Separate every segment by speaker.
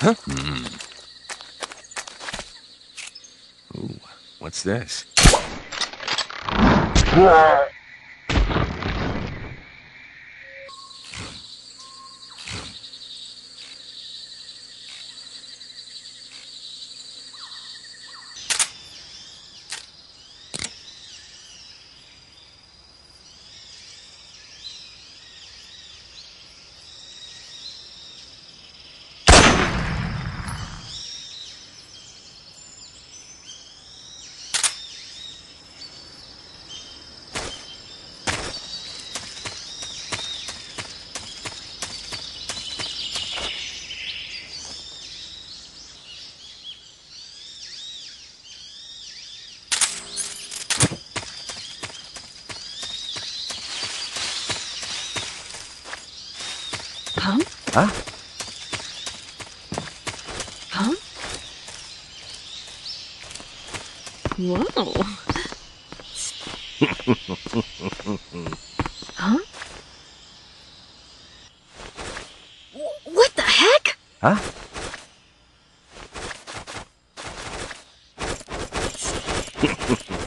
Speaker 1: Huh? Hmm. Ooh, what's this?
Speaker 2: Huh?
Speaker 1: Huh?
Speaker 2: Huh? Whoa. huh? What the heck?
Speaker 1: Huh?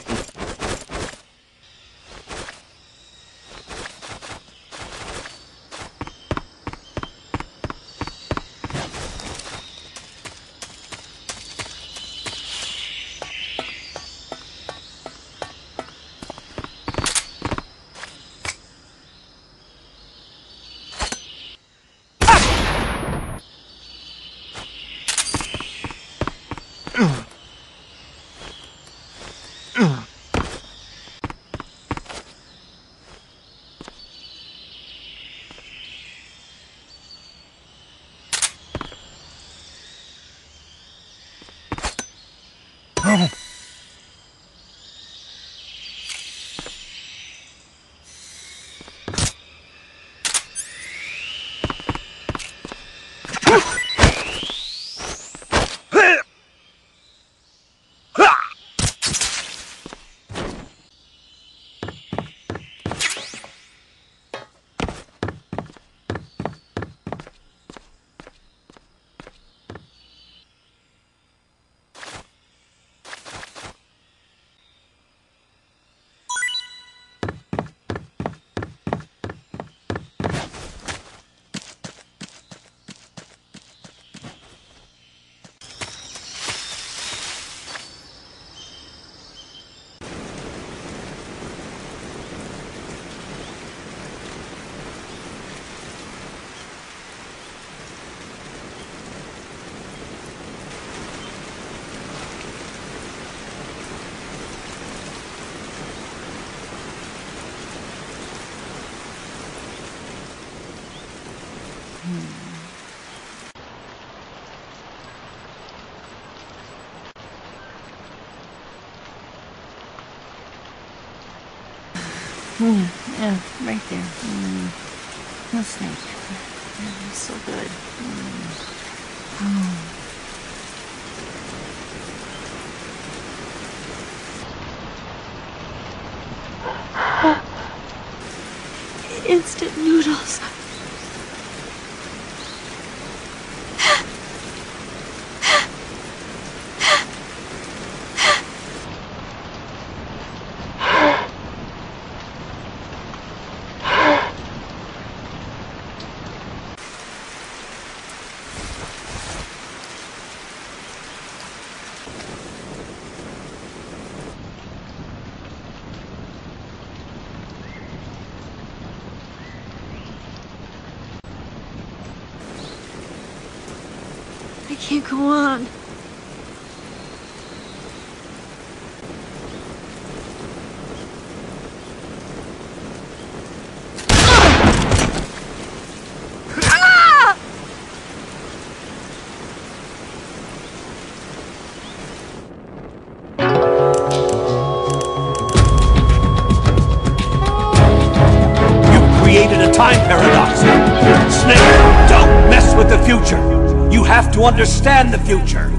Speaker 1: problem.
Speaker 2: Mm, yeah, right there. Mm. The snake. So good. Mm. Oh. Instant noodles. I can't go on.
Speaker 3: You created a time paradox. Snake, don't mess with the future. You have to understand the future.